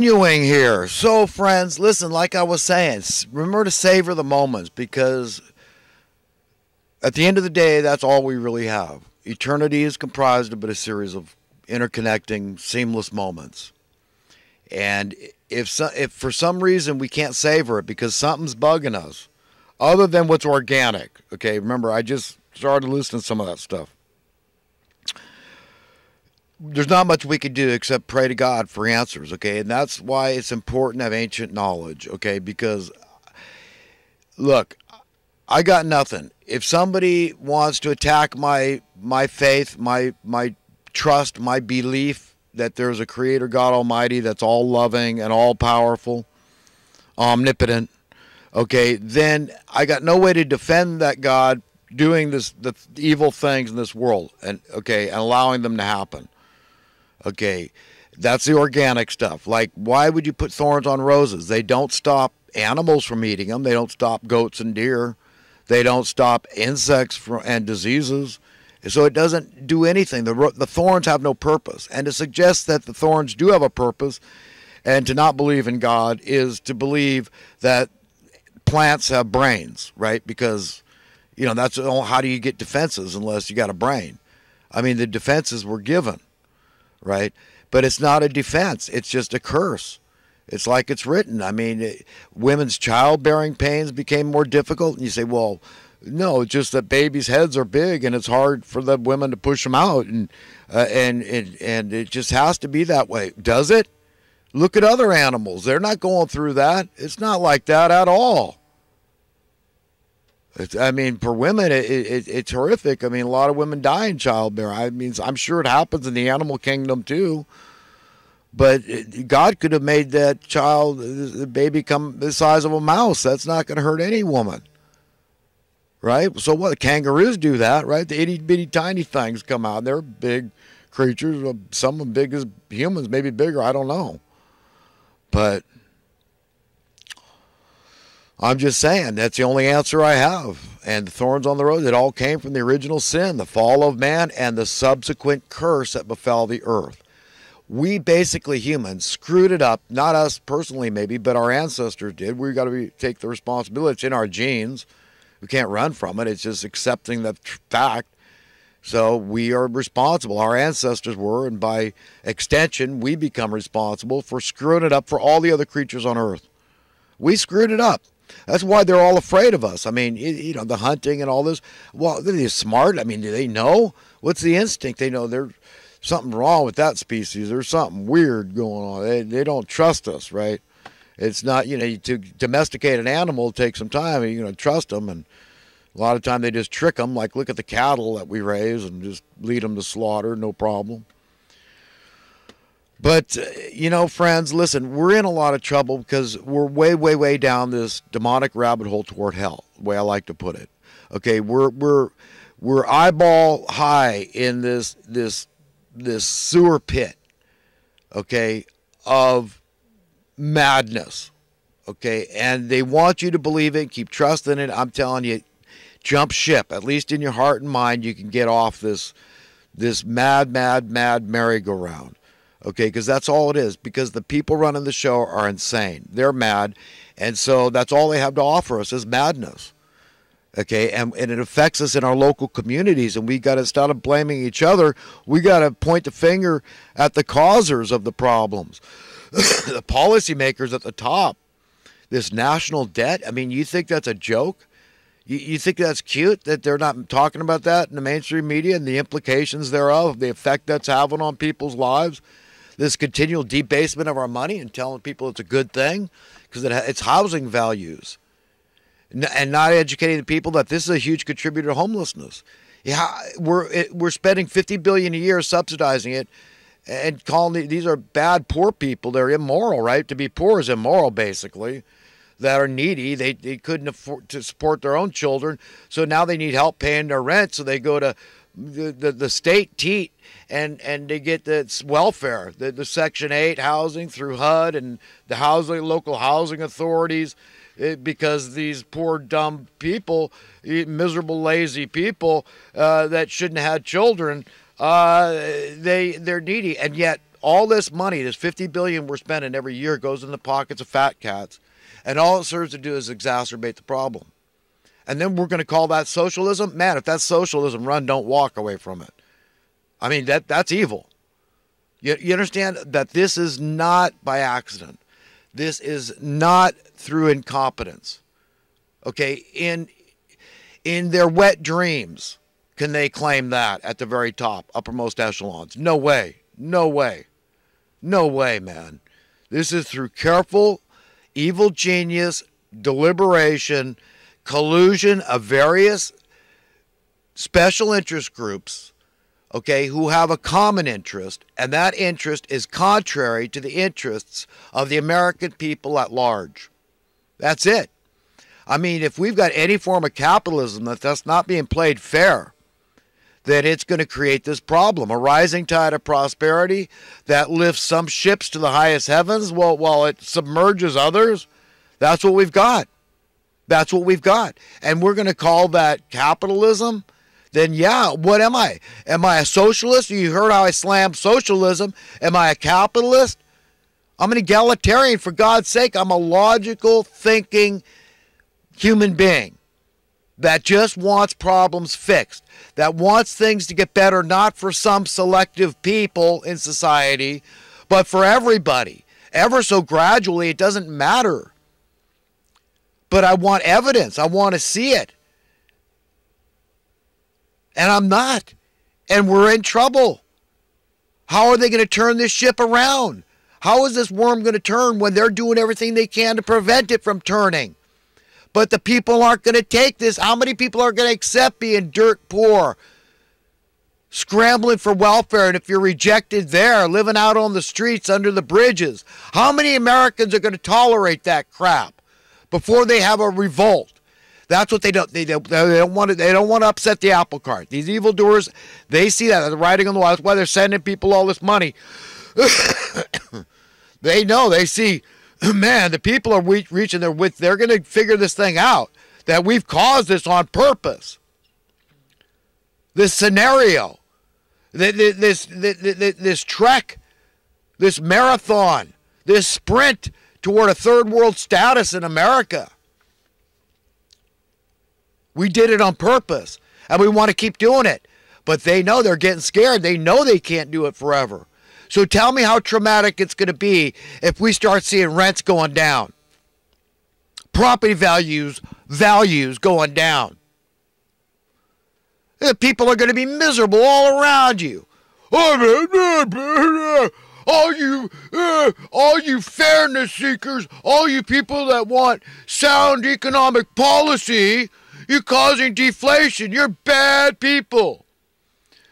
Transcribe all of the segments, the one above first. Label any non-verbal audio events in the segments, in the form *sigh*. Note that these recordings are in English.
Continuing here. So, friends, listen, like I was saying, remember to savor the moments because at the end of the day, that's all we really have. Eternity is comprised of but a series of interconnecting, seamless moments. And if, so, if for some reason we can't savor it because something's bugging us, other than what's organic, okay, remember, I just started listening to some of that stuff there's not much we can do except pray to God for answers, okay? And that's why it's important to have ancient knowledge, okay? Because look, I got nothing. If somebody wants to attack my my faith, my my trust, my belief that there's a creator God Almighty that's all loving and all powerful, omnipotent, okay, then I got no way to defend that God doing this the evil things in this world and okay, and allowing them to happen. Okay, that's the organic stuff. Like, why would you put thorns on roses? They don't stop animals from eating them. They don't stop goats and deer. They don't stop insects from, and diseases. So it doesn't do anything. The, the thorns have no purpose. And to suggest that the thorns do have a purpose and to not believe in God is to believe that plants have brains, right? Because, you know, that's how do you get defenses unless you got a brain? I mean, the defenses were given right? But it's not a defense, it's just a curse. It's like it's written. I mean, it, women's childbearing pains became more difficult. And you say, well, no, just that babies' heads are big and it's hard for the women to push them out. And, uh, and, and, and it just has to be that way. Does it? Look at other animals. They're not going through that. It's not like that at all. It's, I mean, for women, it, it, it's horrific. I mean, a lot of women die in childbearing. I mean, I'm sure it happens in the animal kingdom too. But God could have made that child, the baby, come the size of a mouse. That's not going to hurt any woman, right? So what? Kangaroos do that, right? The itty bitty tiny things come out. They're big creatures. Some of them big as humans, maybe bigger. I don't know. But I'm just saying that's the only answer I have. And the thorns on the road, it all came from the original sin, the fall of man, and the subsequent curse that befell the earth. We basically humans screwed it up, not us personally, maybe, but our ancestors did. We've got to be, take the responsibility. It's in our genes. We can't run from it. It's just accepting the fact. So we are responsible. Our ancestors were, and by extension, we become responsible for screwing it up for all the other creatures on earth. We screwed it up. That's why they're all afraid of us. I mean, you know, the hunting and all this. Well, they're smart. I mean, do they know? What's the instinct? They know there's something wrong with that species. There's something weird going on. They, they don't trust us, right? It's not, you know, to domesticate an animal takes some time. You know, trust them. And a lot of time they just trick them. Like, look at the cattle that we raise and just lead them to slaughter, no problem. But, uh, you know, friends, listen, we're in a lot of trouble because we're way, way, way down this demonic rabbit hole toward hell, the way I like to put it. Okay, we're, we're, we're eyeball high in this, this, this sewer pit, okay, of madness. Okay, and they want you to believe it, keep trusting it. I'm telling you, jump ship. At least in your heart and mind, you can get off this this mad, mad, mad merry-go-round okay because that's all it is because the people running the show are insane. They're mad and so that's all they have to offer us is madness. Okay and, and it affects us in our local communities and we got to stop blaming each other we got to point the finger at the causers of the problems. *coughs* The policymakers at the top. This national debt i mean you think that's a joke? You, you think that's cute that they're not talking about that in the mainstream media and the implications thereof the effect that's having on people's lives this continual debasement of our money and telling people it's a good thing because it, it's housing values and not educating the people that this is a huge contributor to homelessness. Yeah, we're it, we're spending 50 billion a year subsidizing it and calling these are bad poor people. They're immoral, right? To be poor is immoral basically. That are needy, they, they couldn't afford to support their own children, so now they need help paying their rent. So they go to the, the, state teat and and they get the welfare, the, the Section Eight housing through HUD and the housing local housing authorities, it, eh, because these poor dumb people, eh, miserable lazy people uh, that shouldn't have children, uh, they they're needy, and yet all this money, this 50 billion we're spending every year goes in the pockets of fat cats, and all it serves to do is exacerbate the problem. And then we're going to call that socialism? Man, if that's socialism, run, don't walk away from it. I mean, that that's evil. You, you understand that this is not by accident. This is not through incompetence. Okay, in in their wet dreams can they claim that at the very top, uppermost echelons. No way. No way. No way, man. This is through careful, evil genius, deliberation, collusion of various special interest groups, okay, who have a common interest, and that interest is contrary to the interests of the American people at large. That's it. I mean, if we've got any form of capitalism that that's not being played fair, then it's going to create this problem a rising tide of prosperity that lifts some ships to the highest heavens while, while it submerges others. That's what we've got. That's what we've got. And we're going to call that capitalism. Then, yeah, what am I? Am I a socialist? You heard how I slammed socialism. Am I a capitalist? I'm an egalitarian, for God's sake. I'm a logical thinking human being that just wants problems fixed, that wants things to get better, not for some selective people in society, but for everybody. Ever so gradually, it doesn't matter. But I want evidence, I want to see it. And I'm not. And we're in trouble. How are they going to turn this ship around? How is this worm going to turn when they're doing everything they can to prevent it from turning? But the people aren't going to take this. How many people are going to accept being dirt poor, scrambling for welfare? And if you're rejected there, living out on the streets under the bridges, how many Americans are going to tolerate that crap before they have a revolt? That's what they don't. They, they, they don't want to. They don't want to upset the apple cart. These evildoers, they see that they're writing on the wall. That's why they're sending people all this money. *coughs* they know. They see *coughs* man, the people are reaching their width. They're going to figure this thing out that we've caused this on purpose. This scenario, this, this, this, this trek, this marathon, this sprint toward a third world status in America. We did it on purpose, and we want to keep doing it. But they know they're getting scared. They know they can't do it forever. So tell me how traumatic it's going to be if we start seeing rents going down, property values values going down. The people are going to be miserable all around you. Oh, All you, uh, all you fairness seekers, all you people that want sound economic policy, you're causing deflation. You're bad people.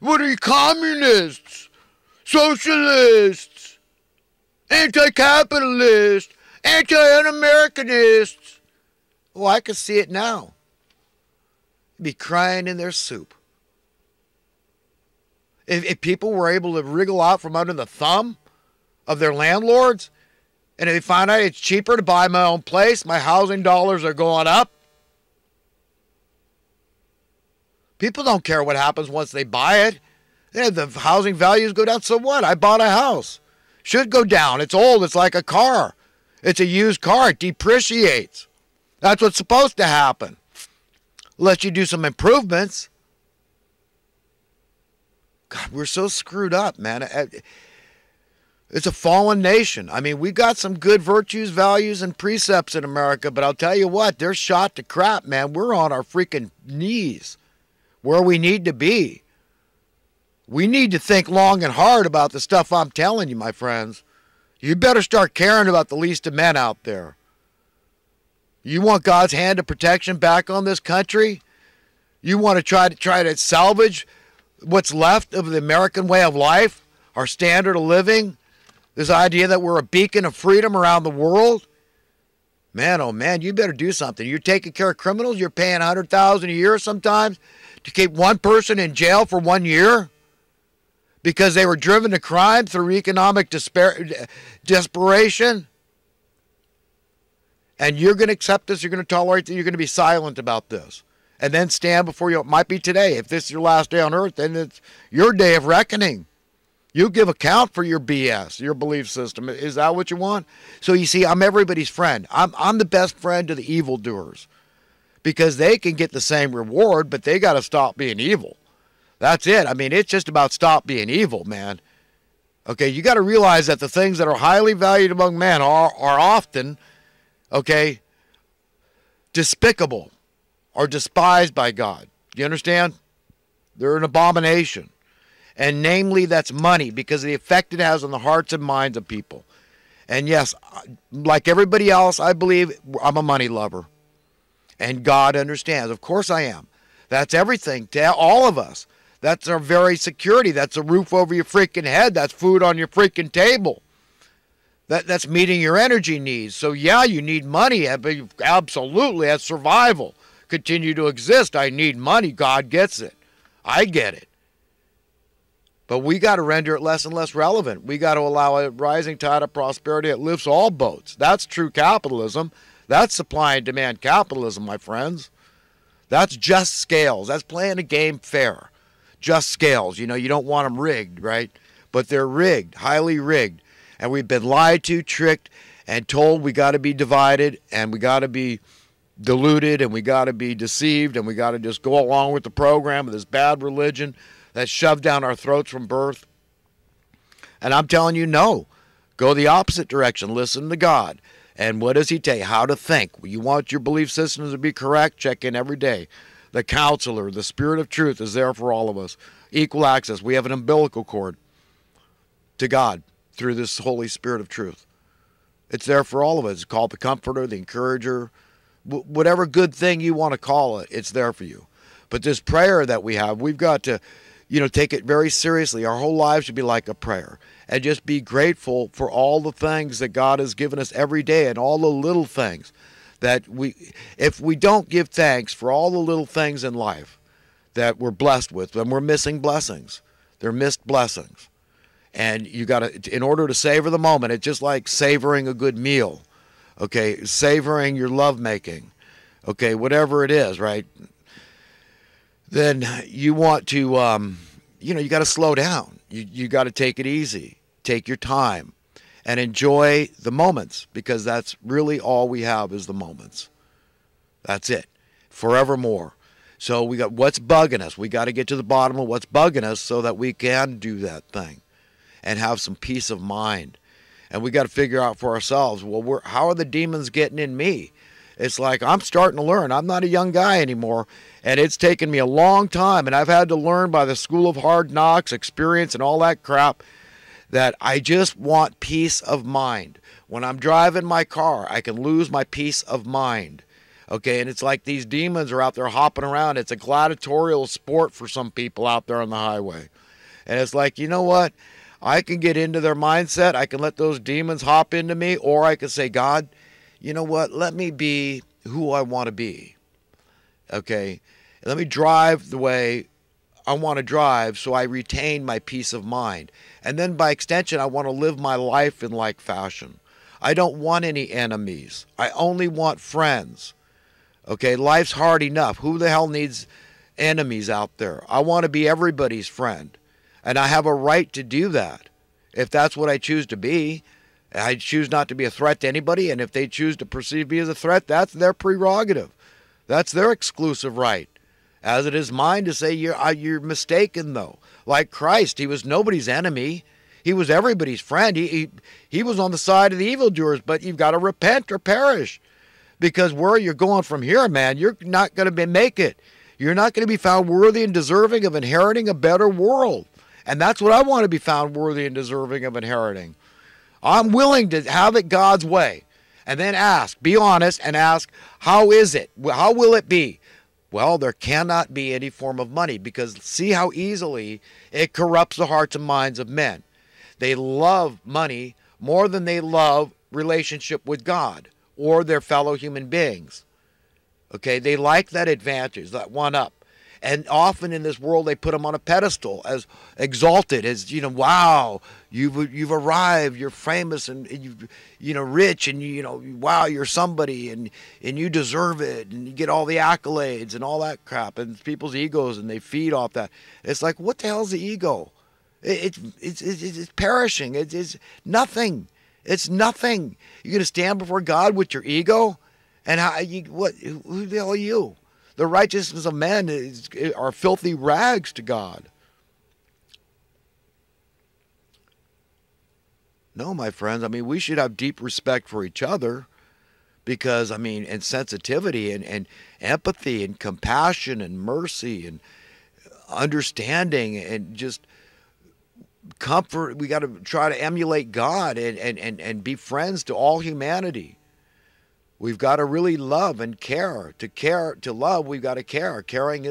What are you, communists? socialists, anti capitalists, anti Americanists. Oh, I can see it now. Be crying in their soup. If, if people were able to wriggle out from under the thumb of their landlords, and if they find out it's cheaper to buy my own place, my housing dollars are going up. People don't care what happens once they buy it. Yeah, the housing values go down. So what? I bought a house. Should go down. It's old. It's like a car. It's a used car. It depreciates. That's what's supposed to happen. Let you do some improvements. God, we're so screwed up, man. Uh, It's a fallen nation. I mean, we've got some good virtues, values, and precepts in America, but I'll tell you what, they're shot to crap, man. We're on our freaking knees where we need to be. We need to think long and hard about the stuff I'm telling you, my friends. You better start caring about the least of men out there. You want God's hand of protection back on this country? You want to try to try to salvage what's left of the American way of life, our standard of living, this idea that we're a beacon of freedom around the world? Man, oh man, you better do something. You're taking care of criminals. You're paying 100000 a year sometimes to keep one person in jail for one year because they were driven to crime through economic despair, desperation. And you're going to accept this, you're going to tolerate this, you're going to be silent about this. And then stand before you. It might be today. If this is your last day on earth, then it's your day of reckoning. You give account for your BS, your belief system. Is that what you want? So you see, I'm everybody's friend. I'm I'm the best friend to the evildoers because they can get the same reward, but they got to stop being evil. That's it. I mean, it's just about stop being evil, man. Okay, you got to realize that the things that are highly valued among men are are often, okay, despicable or despised by God. You understand? They're an abomination and namely that's money because of the effect it has on the hearts and minds of people. And yes, like everybody else, I believe I'm a money lover. And God understands. Of course I am. That's everything to all of us. That's our very security. That's a roof over your freaking head. That's food on your freaking table. That, that's meeting your energy needs. So, yeah, you need money. Uh, absolutely. That's survival. Continue to exist. I need money. God gets it. I get it. But we got to render it less and less relevant. We got to allow a rising tide of prosperity that lifts all boats. That's true capitalism. That's supply and demand capitalism, my friends. That's just scales. That's playing a game fair. Just scales. You know, you don't want them rigged, right? But they're rigged, highly rigged. And we've been lied to, tricked, and told we got to be divided and we got to be deluded and we got to be deceived and we got to just go along with the program of this bad religion that's shoved down our throats from birth. And I'm telling you, no. Go the opposite direction. Listen to God. And what does He tell you? How to think. You want your belief systems to be correct? Check in every day. The counselor, the Spirit of truth is there for all of us. Equal access. We have an umbilical cord to God through this Holy Spirit of truth. It's there for all of us. It's called the comforter, the encourager, whatever good thing you want to call it, it's there for you. But this prayer that we have, we've got to you know, take it very seriously. Our whole lives should be like a prayer and just be grateful for all the things that God has given us every day and all the little things that we, if we don't give thanks for all the little things in life that we're blessed with, then we're missing blessings. They're missed blessings. And you got to, in order to savor the moment, it's just like savoring a good meal, okay? Savoring your lovemaking, okay? Whatever it is, right? Then you want to, um, you know, you got to slow down. You, you got to take it easy, take your time, and enjoy the moments because that's really all we have is the moments. That's it, forevermore. So we got what's bugging us. We got to get to the bottom of what's bugging us so that we can do that thing and have some peace of mind. And we got to figure out for ourselves, well, how are the demons getting in me? It's like I'm starting to learn. I'm not a young guy anymore, and it's taken me a long time, and I've had to learn by the school of hard knocks, experience, and all that crap that I just want peace of mind. When I'm driving my car, I can lose my peace of mind. Okay, and it's like these demons are out there hopping around. It's a gladiatorial sport for some people out there on the highway. And it's like, you know what? I can get into their mindset. I can let those demons hop into me, or I can say, God, you know what? Let me be who I want to be. Okay? Let me drive the way I want to drive so I retain my peace of mind. And then by extension, I want to live my life in like fashion. I don't want any enemies. I only want friends. Okay? Life's hard enough. Who the hell needs enemies out there? I want to be everybody's friend. And I have a right to do that if that's what I choose to be. I choose not to be a threat to anybody, and if they choose to perceive me as a threat, that's their prerogative. That's their exclusive right. As it is mine to say you're uh, you're mistaken though. Like Christ, he was nobody's enemy. He was everybody's friend. He, he he was on the side of the evildoers, but you've got to repent or perish. Because where you're going from here, man, you're not going to be make it. You're not going to be found worthy and deserving of inheriting a better world. And that's what I want to be found worthy and deserving of inheriting. I'm willing to have it God's way. And then ask, be honest and ask, how is it? How will it be? Well, there cannot be any form of money because see how easily it corrupts the hearts and minds of men. They love money more than they love relationship with God or their fellow human beings. Okay, they like that advantage, that one up. And often in this world, they put them on a pedestal as exalted, as you know, wow, you've you've arrived, you're famous and you you know rich, and you, you know, wow, you're somebody, and and you deserve it, and you get all the accolades and all that crap, and people's egos, and they feed off that. It's like, what the hell's the ego? It, it's, it's, it's perishing. It's, it's nothing. It's nothing. You're to stand before God with your ego? And how you what who the hell are you? The righteousness of men is, are filthy rags to God. No, my friends. I mean, we should have deep respect for each other because, I mean, and sensitivity and, and empathy and compassion and mercy and understanding and just comfort. We got to try to emulate God and, and, and, and be friends to all humanity. We've got to really love and care. To care, to love, we've got to care. Caring is